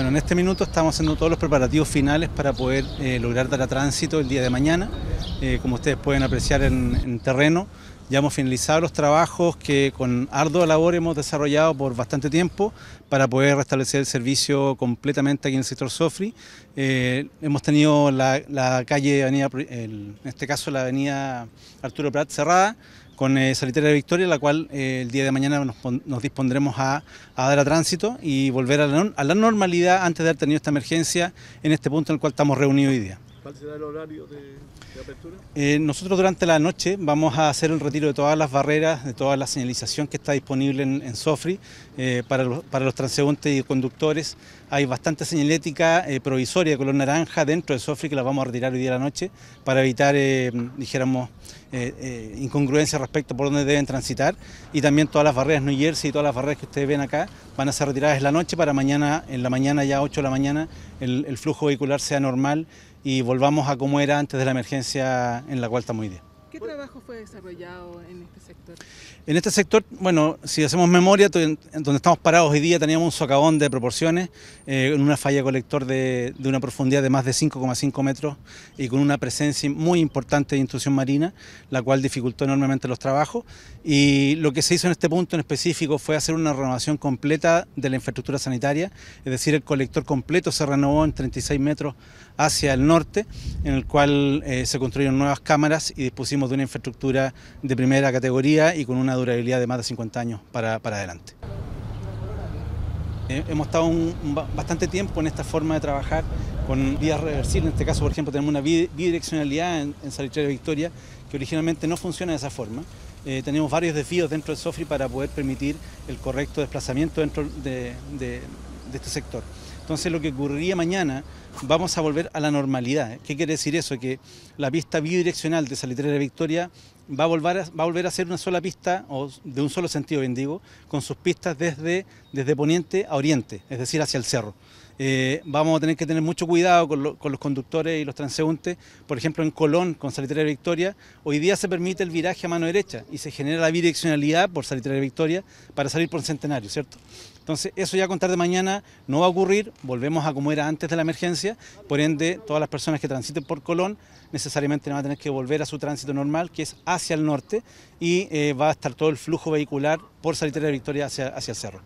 Bueno, en este minuto estamos haciendo todos los preparativos finales para poder eh, lograr dar a tránsito el día de mañana. Eh, como ustedes pueden apreciar en, terreno, ya hemos finalizado los trabajos que con ardua labor hemos desarrollado por bastante tiempo para poder restablecer el servicio completamente aquí en el sector Sofri. Eh, hemos tenido la, calle, avenida, en este caso la avenida Arturo Prat cerrada, con eh, Sanitaria Victoria, la cual eh, el día de mañana nos, dispondremos a, dar a tránsito y volver a la, normalidad antes de haber tenido esta emergencia en este punto en el cual estamos reunidos hoy día. ¿Cuál será el horario de, apertura? Eh, nosotros durante la noche vamos a hacer el retiro de todas las barreras, de toda la señalización que está disponible en, Sofri para, los, para los transeúntes y conductores. Hay bastante señalética provisoria de color naranja dentro de Sofri que la vamos a retirar hoy día a la noche para evitar, dijéramos, eh, eh, incongruencias respecto por dónde deben transitar y también todas las barreras New Jersey y todas las barreras que ustedes ven acá van a ser retiradas en la noche para mañana, en la mañana ya 8 de la mañana, el, flujo vehicular sea normal y volvamos a como era antes de la emergencia en la cual estamos hoy día. ¿Qué trabajo fue desarrollado en este sector? En este sector, bueno, si hacemos memoria, donde estamos parados hoy día teníamos un socavón de proporciones, eh, en una falla colector de, una profundidad de más de 5,5 metros y con una presencia muy importante de intrusión marina, la cual dificultó enormemente los trabajos. Y lo que se hizo en este punto en específico fue hacer una renovación completa de la infraestructura sanitaria, es decir, el colector completo se renovó en 36 metros hacia el norte, en el cual eh, se construyeron nuevas cámaras y dispusimos de una infraestructura de primera categoría y con una durabilidad de más de 50 años para, adelante. Eh, hemos estado bastante tiempo en esta forma de trabajar con vías reversibles, en este caso por ejemplo tenemos una bidireccionalidad en, en Salitre de Victoria que originalmente no funciona de esa forma. Eh, tenemos varios desvíos dentro del SOFRI para poder permitir el correcto desplazamiento dentro de este sector. Entonces lo que ocurriría mañana, vamos a volver a la normalidad. ¿Qué quiere decir eso? Que la pista bidireccional de Salitrera Victoria va a, volver a, volver a ser una sola pista, o de un solo sentido, bien digo, con sus pistas desde, desde poniente a oriente, es decir, hacia el cerro. Eh, vamos a tener que tener mucho cuidado con, los conductores y los transeúntes. Por ejemplo, en Colón, con Salitrera Victoria, hoy día se permite el viraje a mano derecha y se genera la bidireccionalidad por Salitrera Victoria para salir por Centenario, ¿cierto? Entonces, eso ya a contar de mañana no va a ocurrir, volvemos a como era antes de la emergencia, por ende, todas las personas que transiten por Colón necesariamente van a tener que volver a su tránsito normal, que es hacia el norte, y eh, va a estar todo el flujo vehicular por Salitrera Victoria hacia, hacia el cerro.